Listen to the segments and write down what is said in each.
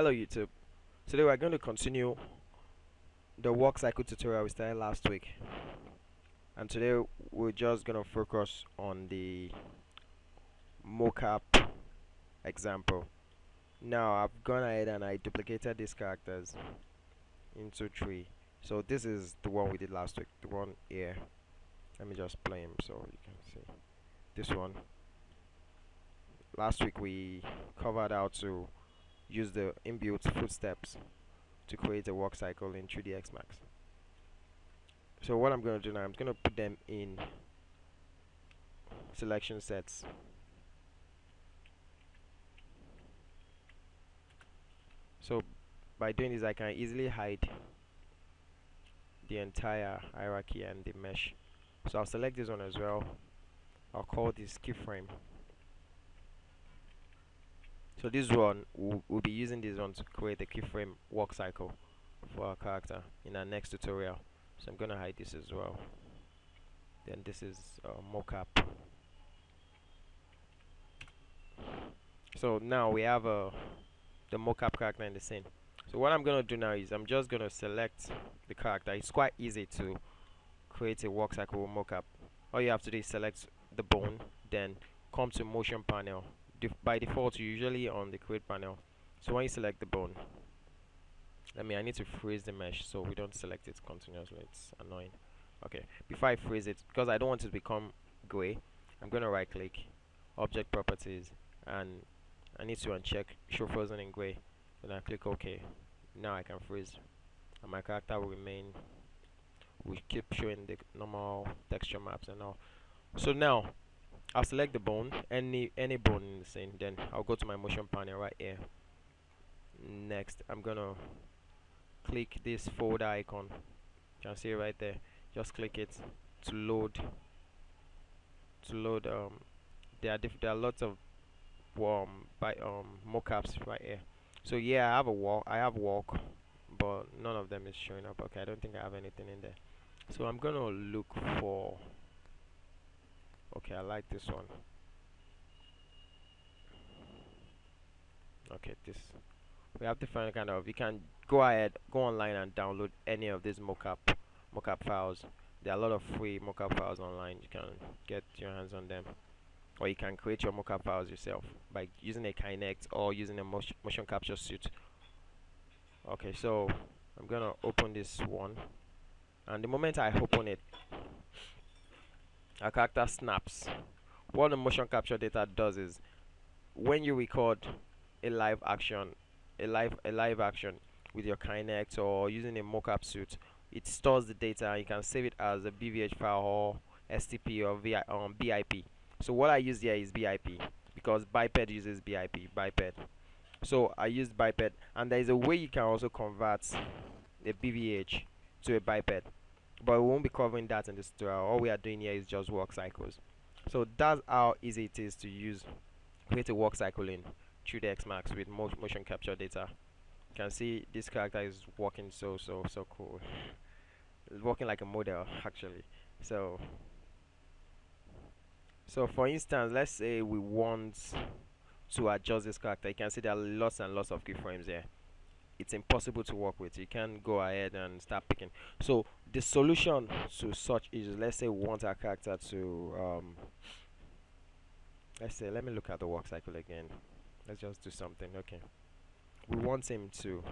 Hello YouTube. Today we're going to continue the walk cycle tutorial we started last week. And today we're just going to focus on the mocap example. Now I've gone ahead and I duplicated these characters into three. So this is the one we did last week, the one here. Let me just play him so you can see. This one. Last week we covered how to use the inbuilt footsteps to create a walk cycle in 3ds Max. So what I'm going to do now, I'm going to put them in selection sets. So by doing this I can easily hide the entire hierarchy and the mesh. So I'll select this one as well. I'll call this keyframe so this one we'll, be using this one to create the keyframe walk cycle for our character in our next tutorial. So I'm gonna hide this as well. Then this is uh, mocap so now we have uh, the mocap character in the scene. So what I'm gonna do now is I'm just gonna select the character. It's quite easy to create a walk cycle with mocap all you have to do is select the bone then come to motion panel by default usually on the create panel. So when you select the bone let me I need to freeze the mesh so we don't select it continuously. It's annoying. Okay before I freeze it because I don't want it to become gray I'm gonna right click object properties and I need to uncheck show frozen in gray. Then I click OK. Now I can freeze and my character will remain we keep showing the normal texture maps and all. So now I'll select the bone, any any bone in the scene. Then I'll go to my motion panel right here. Next, I'm gonna click this folder icon. You can see right there. Just click it to load. To load. Um, there are there are lots of um by um mocaps right here. So yeah, I have a walk. I have walk, but none of them is showing up. Okay, I don't think I have anything in there. So I'm gonna look for okay I like this one. Okay this we have different kind of you can go ahead go online and download any of these mocap mocap files. There are a lot of free mocap files online. You can get your hands on them. Or you can create your mocap files yourself by using a Kinect or using a motion, motion capture suit. Okay so I'm gonna open this one. And the moment I open it a character snaps. What the motion capture data does is when you record a live action a live a live action with your Kinect or using a mocap suit, it stores the data. And you can save it as a BVH file or STP or VI, um, BIP so what I use here is BIP because biped uses BIP biped. So I used biped and there is a way you can also convert a BVH to a biped but we won't be covering that in this tutorial. All we are doing here is just walk cycles. So that's how easy it is to use create a walk cycle in 3ds max with mo motion capture data. You can see this character is working so so so cool. It's working like a model actually. So so for instance let's say we want to adjust this character. You can see there are lots and lots of keyframes here it's impossible to work with. You can't go ahead and start picking. So the solution to such is let's say we want our character to um, let's say let me look at the walk cycle again. Let's just do something okay. We want him to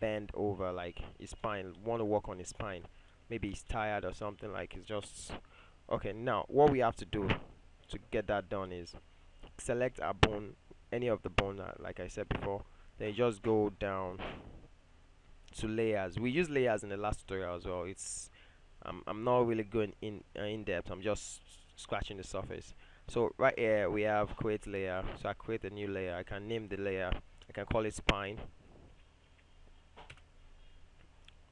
bend over like his spine want to work on his spine. Maybe he's tired or something like he's just okay now what we have to do to get that done is select a bone any of the bone uh, like I said before then just go down to layers. We use layers in the last tutorial as well. It's um, I'm not really going in uh, in depth. I'm just scratching the surface. So right here we have create layer. So I create a new layer. I can name the layer. I can call it spine.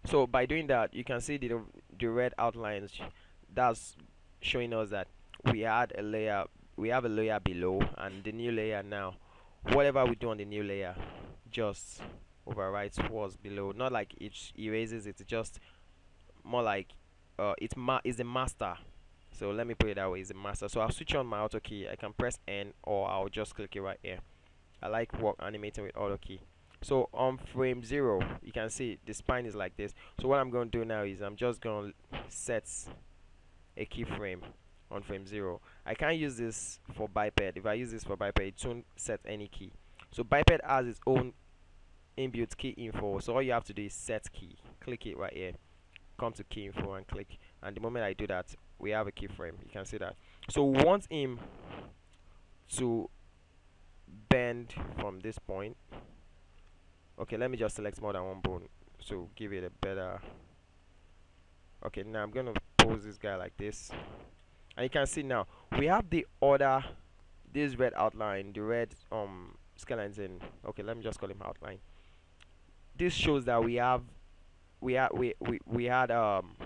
So by doing that you can see the, the red outlines. That's showing us that we add a layer we have a layer below and the new layer now whatever we do on the new layer just overwrites what's below. Not like it erases it, it's just more like uh, it's ma is the master. So let me put it that way is the master. So I'll switch on my auto key. I can press N or I'll just click it right here. I like work animating with auto key. So on frame zero you can see the spine is like this. So what I'm going to do now is I'm just going to set a keyframe on frame zero. I can't use this for biped. If I use this for biped it won't set any key. So biped has its own inbuilt key info. So all you have to do is set key. Click it right here. Come to key info and click. And the moment I do that we have a keyframe. You can see that. So we want him to bend from this point. Okay let me just select more than one bone so give it a better. Okay now I'm gonna pose this guy like this and you can see now we have the other this red outline the red um skylines in okay let me just call him outline. This shows that we have we had we, we we had um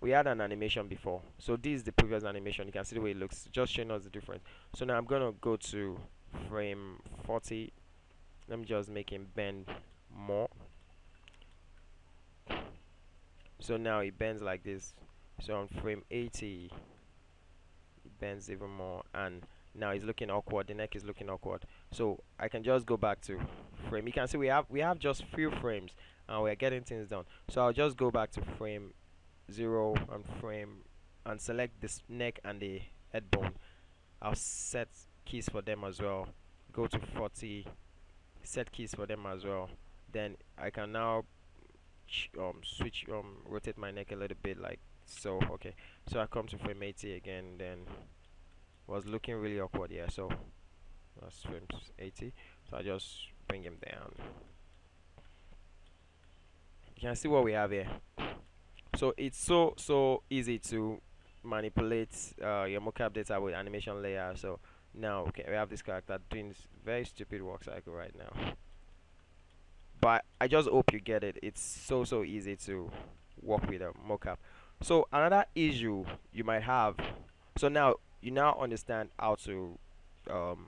we had an animation before. So this is the previous animation. You can see the way it looks just showing us the difference. So now I'm gonna go to frame 40 let me just make him bend more. So now it bends like this so on frame 80 it bends even more and now it's looking awkward. The neck is looking awkward. So I can just go back to frame. You can see we have we have just few frames and we're getting things done. So I'll just go back to frame 0 and frame and select this neck and the head bone. I'll set keys for them as well. Go to 40 set keys for them as well. Then I can now um, switch um rotate my neck a little bit like so okay. So I come to frame 80 again then was looking really awkward yeah. So that's frame 80 so I just bring him down. You can see what we have here. So it's so so easy to manipulate uh, your mocap data with animation layer. So now okay we have this character doing very stupid walk cycle right now. But I just hope you get it. It's so so easy to work with a mocap so another issue you might have so now you now understand how to um,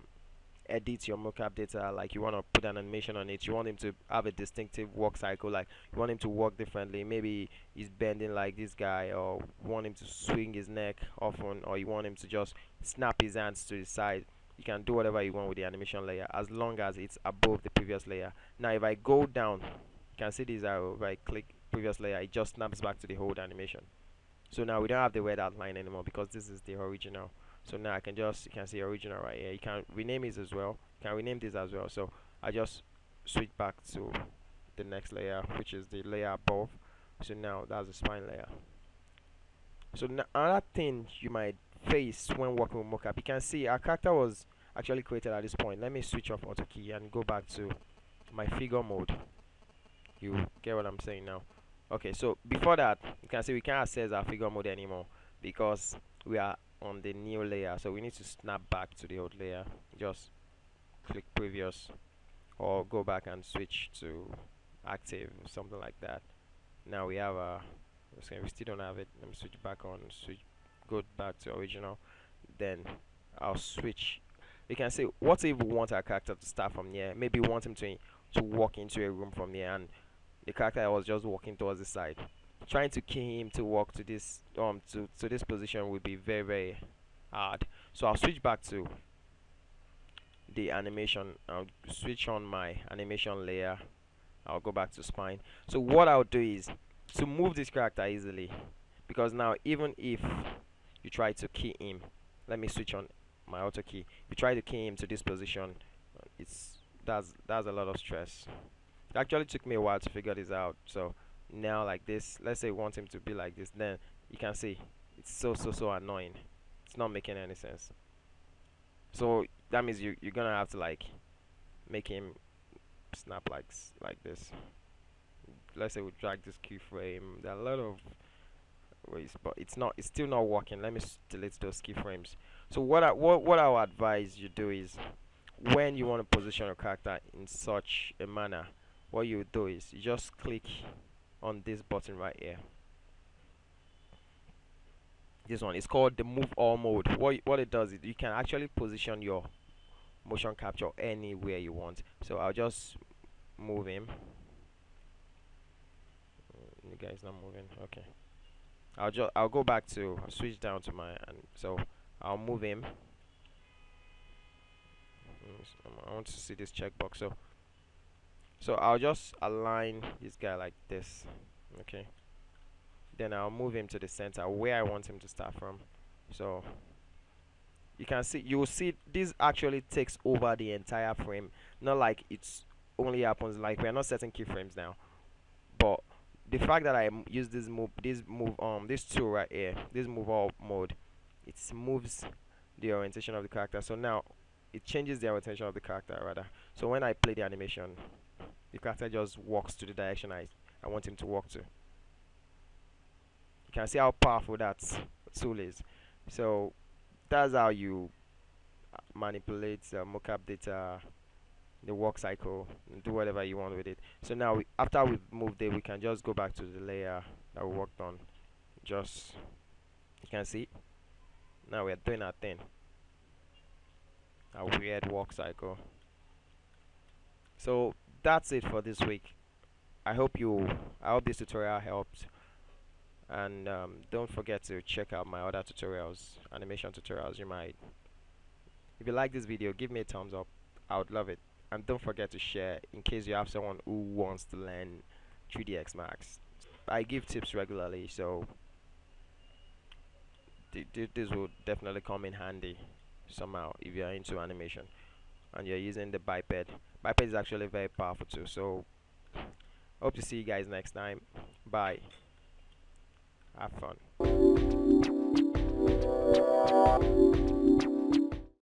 edit your mocap data like you want to put an animation on it you want him to have a distinctive walk cycle like you want him to work differently. Maybe he's bending like this guy or want him to swing his neck often or you want him to just snap his hands to the side. You can do whatever you want with the animation layer as long as it's above the previous layer. Now if I go down you can see this arrow if I click previous layer it just snaps back to the whole animation so now we don't have the red outline anymore because this is the original. So now I can just you can see original right here. You can rename it as well. You can rename this as well. So I just switch back to the next layer which is the layer above. So now that's the spine layer. So another thing you might face when working with mocap you can see our character was actually created at this point. Let me switch off auto key and go back to my figure mode. You get what I'm saying now okay so before that you can see we can't access our figure mode anymore because we are on the new layer. So we need to snap back to the old layer. Just click previous or go back and switch to active something like that. Now we have a we still don't have it. Let me switch back on switch go back to original. Then I'll switch. You can see what if we want our character to start from here? Maybe we want him to to walk into a room from here and the character I was just walking towards the side. Trying to key him to walk to this um to, to this position would be very very hard. So I'll switch back to the animation. I'll switch on my animation layer. I'll go back to spine. So what I'll do is to move this character easily because now even if you try to key him let me switch on my auto key. If you try to key him to this position it's that's that's a lot of stress it actually took me a while to figure this out. So now like this let's say want him to be like this then you can see it's so so so annoying. It's not making any sense. So that means you you're gonna have to like make him snap like like this. Let's say we drag this keyframe there are a lot of ways but it's not it's still not working. Let me delete those keyframes so what I what, what I would advise you do is when you want to position your character in such a manner what you do is you just click on this button right here. This one is called the move all mode. What what it does is you can actually position your motion capture anywhere you want. So I'll just move him. Mm, the guy's not moving. Okay. I'll just I'll go back to I'll switch down to my and so I'll move him. Mm, I want to see this checkbox. So so I'll just align this guy like this okay? Then I'll move him to the center where I want him to start from. So you can see you will see this actually takes over the entire frame. Not like it's only happens like we're not setting keyframes now. But the fact that I use this move this move um this tool right here this move all mode it moves the orientation of the character. So now it changes the orientation of the character rather. So when I play the animation the character just walks to the direction I, I want him to walk to. You can see how powerful that tool is. So that's how you uh, manipulate uh, mocap data the walk cycle and do whatever you want with it. So now we, after we've moved it we can just go back to the layer that we worked on. Just you can see? Now we're doing our thing a weird walk cycle. So that's it for this week. I hope you I hope this tutorial helped. And um, don't forget to check out my other tutorials animation tutorials you might if you like this video give me a thumbs up. I would love it. And don't forget to share in case you have someone who wants to learn 3ds max. I give tips regularly so th th this will definitely come in handy somehow if you're into animation and you're using the biped biped is actually very powerful too so hope to see you guys next time. Bye. Have fun